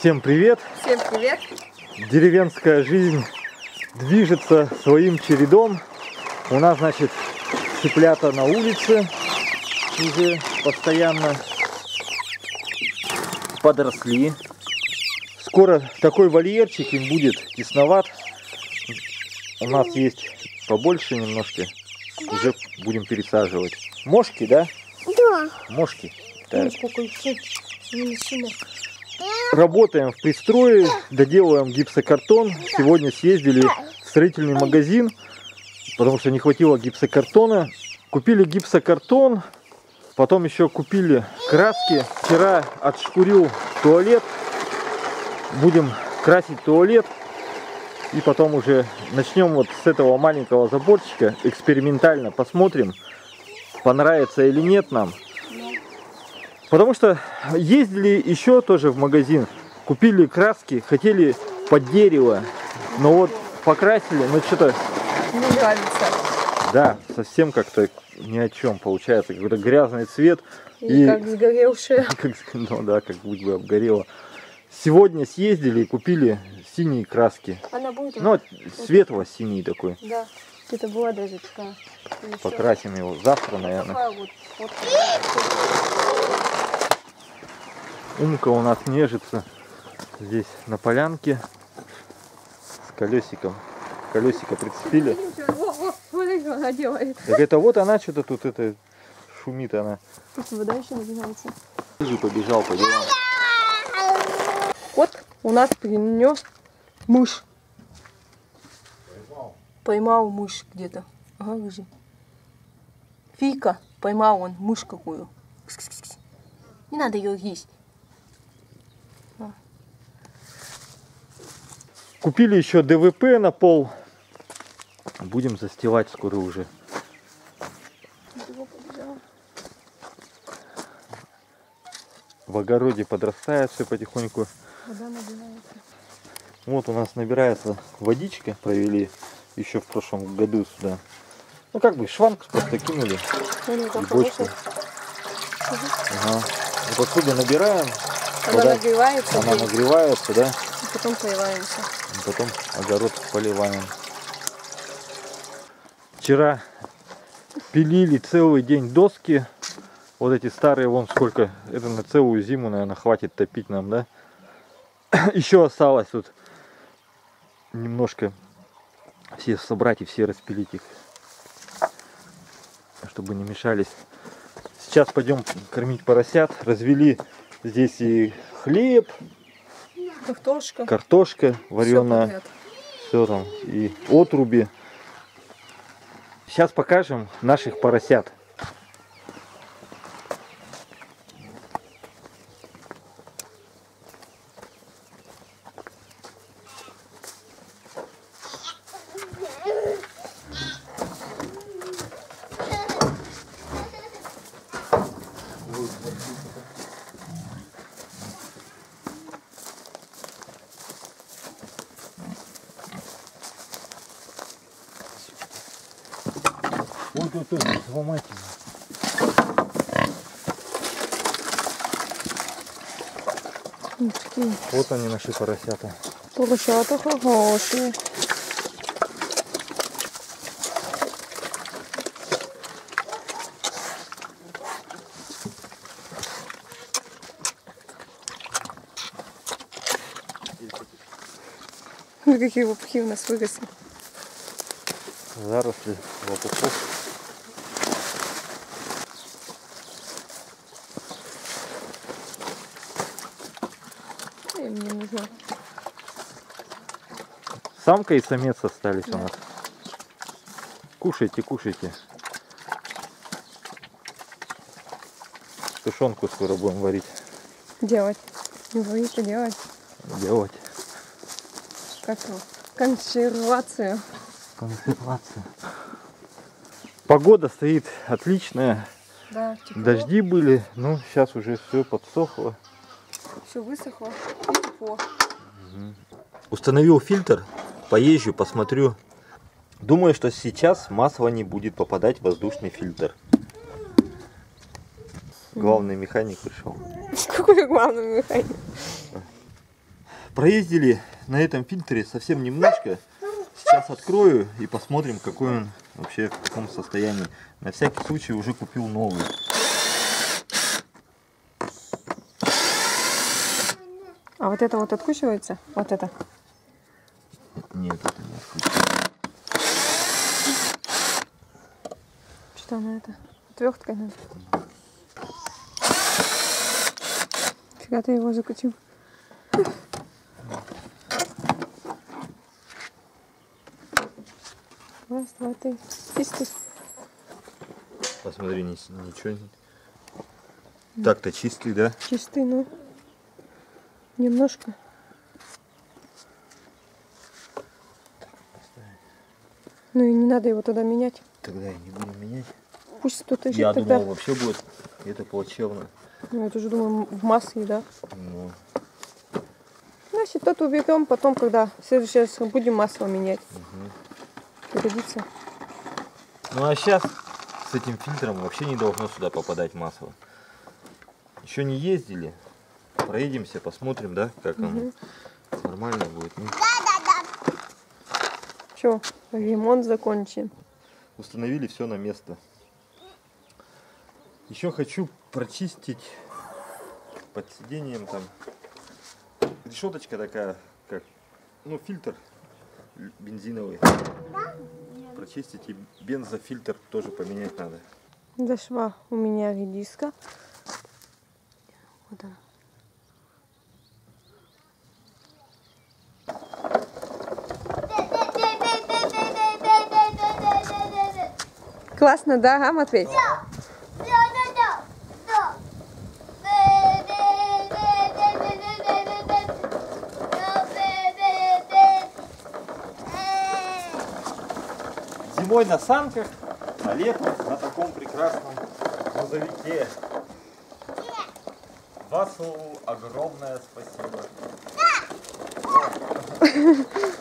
Всем привет! Всем привет! Деревенская жизнь движется своим чередом. У нас, значит, цыплята на улице уже постоянно подросли. Скоро такой вольерчик им будет тесноват. У нас есть побольше немножко. Уже будем пересаживать. Мошки, да? Да. Мошки. Так. сколько еще? Работаем в пристрое, доделываем гипсокартон. Сегодня съездили в строительный магазин, потому что не хватило гипсокартона. Купили гипсокартон, потом еще купили краски. Вчера отшкурил туалет. Будем красить туалет. И потом уже начнем вот с этого маленького заборчика. Экспериментально посмотрим, понравится или нет нам. Потому что ездили еще тоже в магазин, купили краски, хотели под дерево, но вот покрасили, но что-то, Не нравится. да, совсем как-то ни о чем получается, какой-то грязный цвет. И, И- как сгоревшая. Как, ну да, как будто бы обгорело. Сегодня съездили и купили синие краски. Она будет? Ну, светло-синий такой. Да. Это была даже такая. Покрасим его завтра, наверное. Вот. вот. Умка у нас нежится здесь на полянке с колесиком. Колесико прицепили. Так это вот она что-то тут это шумит она. Тут вода еще набирается. Рыжий побежал по. Вот у нас принес мышь. Поймал мышь где-то. Ага, лежит. Фика. Поймал он мышь какую. Кс-кс-кс. Не надо ее есть. Купили еще ДВП на пол. Будем застилать скоро уже. В огороде подрастает все потихоньку. Вот у нас набирается водичка, провели еще в прошлом году сюда. Ну как бы шланг просто кинули Смотри, и бочку. Ага. Отсюда набираем, Она вода- нагревается, она и нагревается, да, потом поливаемся. Потом огород поливаем. Вчера пилили целый день доски. Вот эти старые, вон сколько, это на целую зиму, наверное, хватит топить нам, да? Еще осталось тут немножко все собрать и все распилить их, чтобы не мешались. Сейчас пойдем кормить поросят. Развели здесь и хлеб, Картошка. картошка вареная, подряд. все там, и отруби. Сейчас покажем наших поросят. Ой, сломайте. Ух ты. Вот они наши поросята. Поросята хорошие. Какие лопухи у нас выросли. Заросли лопухов. Самка и самец остались у нас. Кушайте, кушайте. Тушенку скоро будем варить. Делать. Не боится делать. Делать. Как его? Консервацию. Консервация. Погода стоит отличная. Да, тепло. Дожди были, ну сейчас уже все подсохло. Все высохло. И. Установил фильтр, поезжу, посмотрю. Думаю, что сейчас масло не будет попадать в воздушный фильтр. Главный механик пришел. Какой главный механик? Проездили на этом фильтре совсем немножко. Сейчас открою и посмотрим, какой он вообще в каком состоянии. На всякий случай уже купил новый. А вот это вот откусывается? Вот это. Нет, это не откручивается. Что на это? Отверткой надо. Фига ты его закрутил. Раз, два, три. Чистый. Посмотри, ни- ничего не... Так-то чистый, да? Чистый, ну. Немножко. Ну и не надо его туда менять. Тогда и не будем менять. Пусть тут лежит Я тогда. думал, вообще будет это плачевно. Ну, я тоже думаю, в масле, да. Ну, Значит, тот уберем потом, когда в следующий раз будем масло менять. Пригодится. Ну а сейчас с этим фильтром вообще не должно сюда попадать масло. Еще не ездили. Проедемся, посмотрим, да, как оно. Нормально будет. Ну, Че, ремонт закончим. установили все на место. Еще хочу прочистить под сиденьем там решеточка такая, как, ну, фильтр бензиновый. Прочистить и бензофильтр тоже поменять надо. Дошла у меня редиска. Вот она. Классно, да, а, Матвей? Зимой на санках, а летом на таком прекрасном грузовике. Васу огромное спасибо.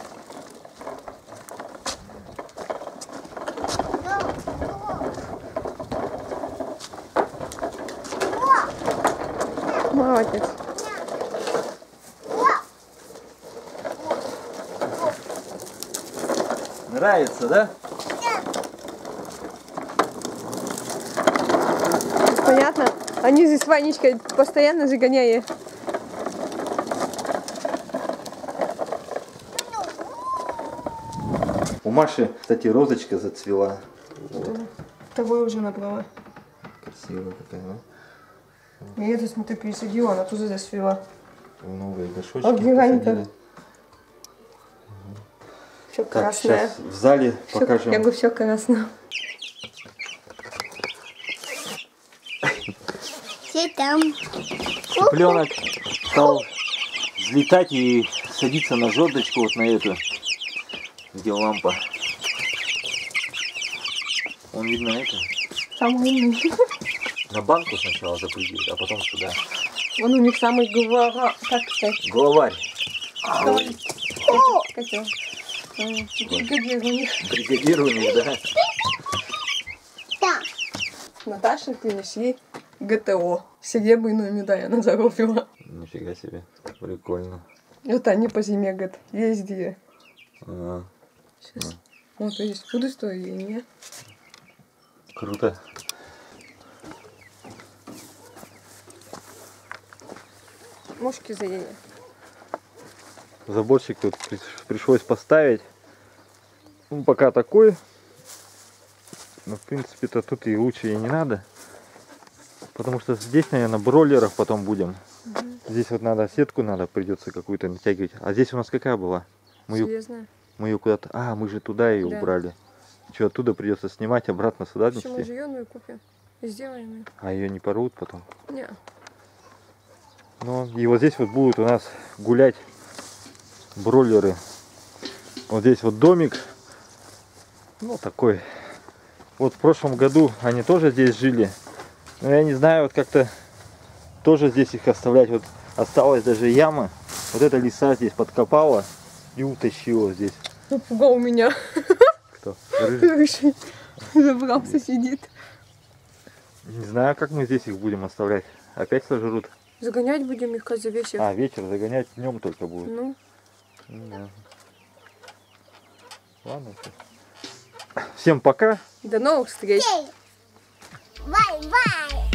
Нравится, да? Понятно? Они здесь с Ванечкой постоянно загоняют. У Маши, кстати, розочка зацвела. Вот, Тобой уже набрала. красивая такая, да? Я это смотрю, пересадила, она тоже засвела. Новые горшочки А гигантка. посадили. Все Так, красное. сейчас в зале Всё- покажем. Я говорю, все красное. Все там. Цыпленок стал взлетать и садиться на жердочку вот на эту, где лампа. Он, видно, это, Самый умный. на банку сначала запрыгивает, а потом сюда. Он у них самый говора... Как сказать? Главарь, Говорит. Как его? Бригадир у них. бригадир у них, да? Да. Наташа принесли ГТО. Серебряную медаль она заробила. Нифига себе, прикольно. Вот они по зиме, говорит, ездили. А, Сейчас. Вот, есть. Буду стоить или нет? круто. Мушки заели. Заборчик тут при- пришлось поставить. Ну, пока такой. Но, в принципе-то тут и лучше и не надо. Потому что здесь, наверное, бройлеров потом будем. Здесь вот надо сетку надо придется какую-то натягивать. А здесь у нас какая была? Мы ее, Железная. мы ее куда-то... А, мы же туда ее Да. убрали. Что, оттуда придется снимать, обратно сюда Еще мы нести? жженую купим. И сделаем ее. А ее не порвут потом. Не. Ну, и вот здесь вот будут у нас гулять бройлеры. Вот здесь вот домик. Ну, такой. Вот в прошлом году они тоже здесь жили. Но я не знаю, вот как-то тоже здесь их оставлять. Вот осталась даже яма. Вот эта лиса здесь подкопала и утащила здесь. Напугал меня. Кто? Рыжий. Забрался, сидит. Не знаю, как мы здесь их будем оставлять. Опять сожрут. Загонять будем их, как завесив. А, вечер загонять днем только будет. Ну, Да. Ладно. Всем пока. до новых встреч. Bye-bye!